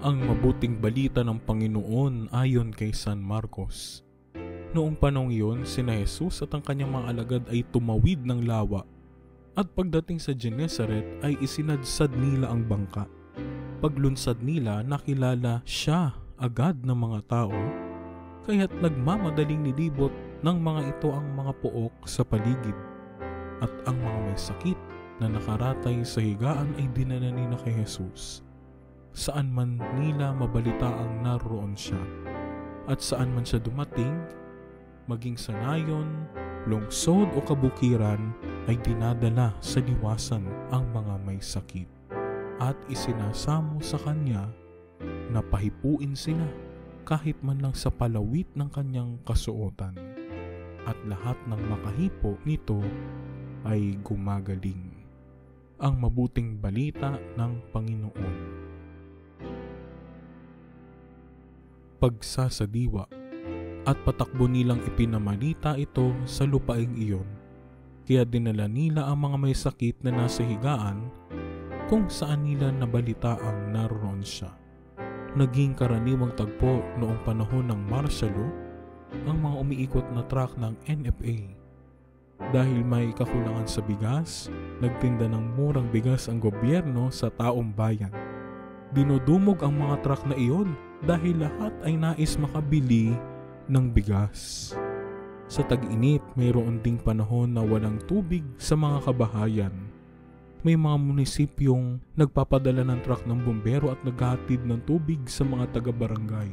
ang mabuting balita ng Panginoon ayon kay San Marcos. Noong panong iyon, sina Jesus at ang kanyang mga alagad ay tumawid ng lawa at pagdating sa Genesaret ay isinadsad nila ang bangka. Paglunsad nila, nakilala siya agad ng mga tao, kaya't nagmamadaling nilibot ng mga ito ang mga pook sa paligid. At ang mga may sakit na nakaratay sa higaan ay dinala nila kay Jesus saan man nila mabalita ang naroon siya. At saan man siya dumating, maging sa nayon, lungsod o kabukiran, ay dinadala sa liwasan ang mga may sakit. At isinasamo sa kanya na pahipuin sila kahit man lang sa palawit ng kanyang kasuotan. At lahat ng makahipo nito ay gumagaling. Ang mabuting balita ng Panginoon. Pagsasadiwa at patakbo nilang ipinamalita ito sa lupaing iyon. Kaya dinala nila ang mga may sakit na nasa higaan kung saan nila nabalita ang naroon siya. Naging karaniwang tagpo noong panahon ng martial ang mga umiikot na truck ng NFA. Dahil may kakulangan sa bigas, nagtinda ng murang bigas ang gobyerno sa taong bayan. Dinudumog ang mga truck na iyon dahil lahat ay nais makabili ng bigas. Sa tag-init, mayroon ding panahon na walang tubig sa mga kabahayan. May mga munisipyong nagpapadala ng truck ng bumbero at naghatid ng tubig sa mga taga-barangay.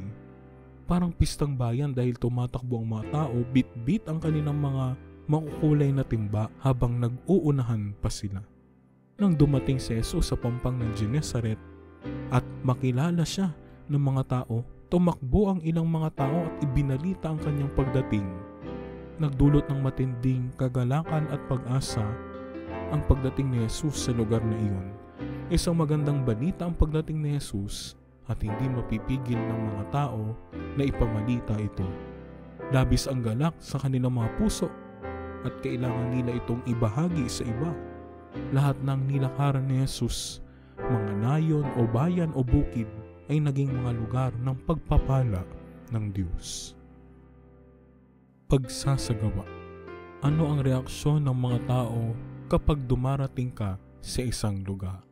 Parang pistang bayan dahil tumatakbo ang mga tao, bit-bit ang kanilang mga makukulay na timba habang nag-uunahan pa sila. Nang dumating si Jesus sa pampang ng Genesaret at makilala siya ng mga tao, tumakbo ang ilang mga tao at ibinalita ang kanyang pagdating. Nagdulot ng matinding kagalakan at pag-asa ang pagdating ni Jesus sa lugar na iyon. Isang magandang balita ang pagdating ni Jesus at hindi mapipigil ng mga tao na ipamalita ito. Labis ang galak sa kanilang mga puso at kailangan nila itong ibahagi sa iba. Lahat ng nilakaran ni Jesus, mga nayon o bayan o bukid, ay naging mga lugar ng pagpapala ng Diyos. Pagsasagawa Ano ang reaksyon ng mga tao kapag dumarating ka sa isang lugar?